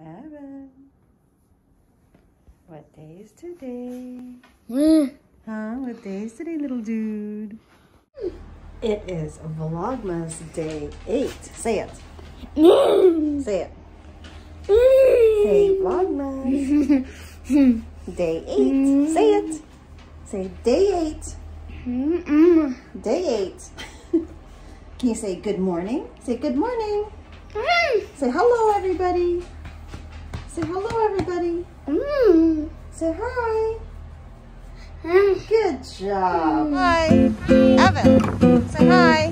Evan. What day is today? Mm. Huh? What day is today, little dude? It is Vlogmas Day 8. Say it. Mm. Say it. Say Vlogmas. Day 8. Say it. Say Day 8. Day 8. Can you say good morning? Say good morning. Mm. Say hello, everybody. Say hello, everybody. Mm. Say hi. Mm. Good job. Hi. Evan. Say hi.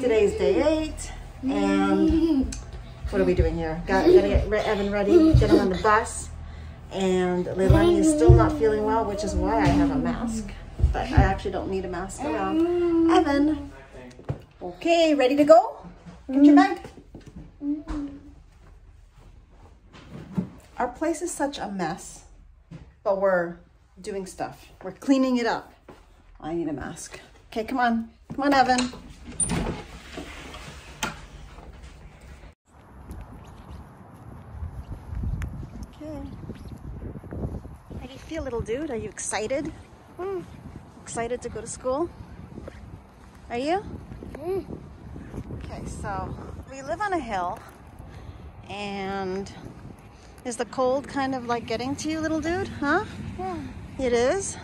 Today's day eight, and what are we doing here? Got gotta get Evan ready, get him on the bus, and Leilani is still not feeling well, which is why I have a mask. But I actually don't need a mask around. Evan, okay, ready to go? Get your bag. Our place is such a mess, but we're doing stuff. We're cleaning it up. I need a mask. Okay, come on. Come on, Evan. Okay. How do you little dude? Are you excited? Hmm. Excited to go to school? Are you? Mm. Okay, so we live on a hill and is the cold kind of like getting to you, little dude? Huh? Yeah. It is.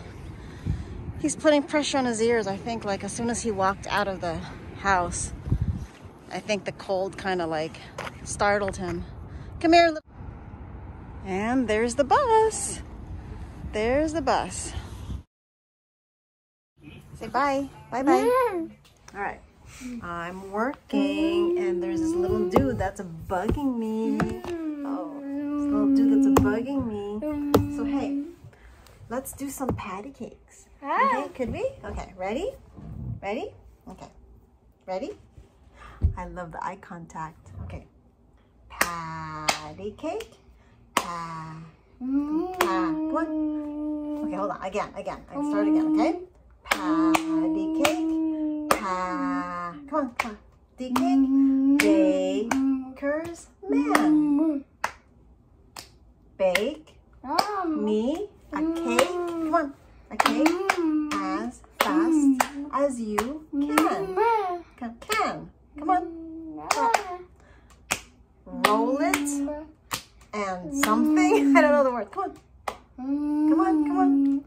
He's putting pressure on his ears, I think, like as soon as he walked out of the house. I think the cold kind of like startled him. Come here. And there's the bus. There's the bus. Say bye. Bye bye. Mm. All right. I'm working, and there's this little dude that's bugging me. Oh, this little dude that's bugging me. So, hey, let's do some patty cakes. Ah. Okay, could we? Okay, ready? Ready? Okay. Ready? I love the eye contact. Okay. Patty cake. Pa. Come on. Okay, hold on. Again, again. I start again, okay? Patty cake. Pa. Come on, come on. D cake. Baker's man. Bake me a cake. Come on. A cake as fast as you. Can. can. Come on. Roll it and something. I don't know the word. Come on. Come on. Come on.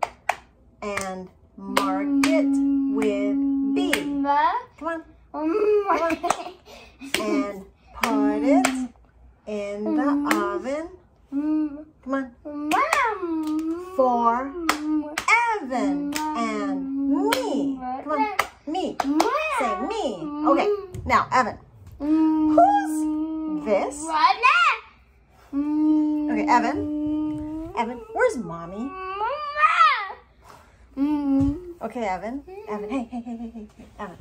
And mark it with B. Come on. Come on. And put it in the oven. Come on. For Evan and me. Come on. Me. Say me. Okay. Now, Evan. Who's this? Okay, Evan. Evan, where's mommy? Mm-hmm. Okay, Evan. Evan, hey, hey, hey, hey, hey, hey. Evan.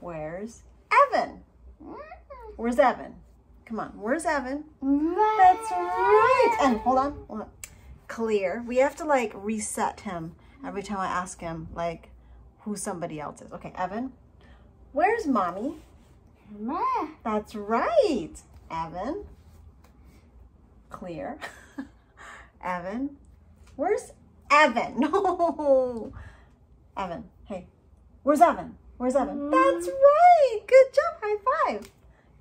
Where's Evan? Mm-hmm. Where's Evan? Come on, where's Evan? That's right. And hold on, hold on. Clear. We have to like reset him every time I ask him like who somebody else is. Okay, Evan. Where's mommy? That's right. Evan. Clear. Evan. Where's Evan? No. Evan. Hey. Where's Evan? Where's Evan? Mm. That's right. Good job. High five.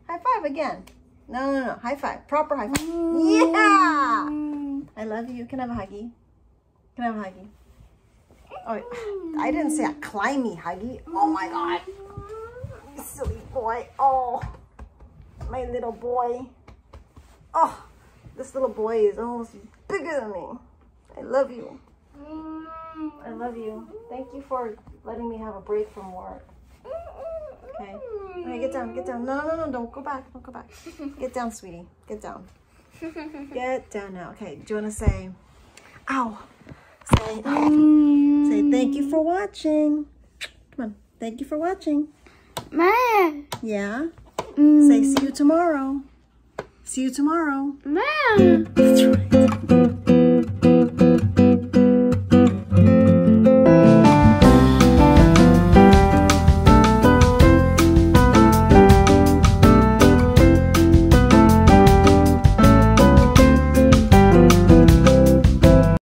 High five again. No, no, no. High five. Proper high five. Mm. Yeah. I love you. Can I have a huggy? Can I have a huggy? Oh, I didn't say a climby huggy. Oh my God. You silly boy. Oh, my little boy. Oh, this little boy is almost bigger than me. I love you. I love you. Thank you for letting me have a break from work. Okay. Okay, get down, get down. No, no, no, no, don't go back. Don't go back. Get down, sweetie. Get down. Get down now. Okay, do you want to say, ow? Say, say thank you for watching. Come on. Thank you for watching. Man. Yeah? Mm. Say see you tomorrow. See you tomorrow. Man. That's right.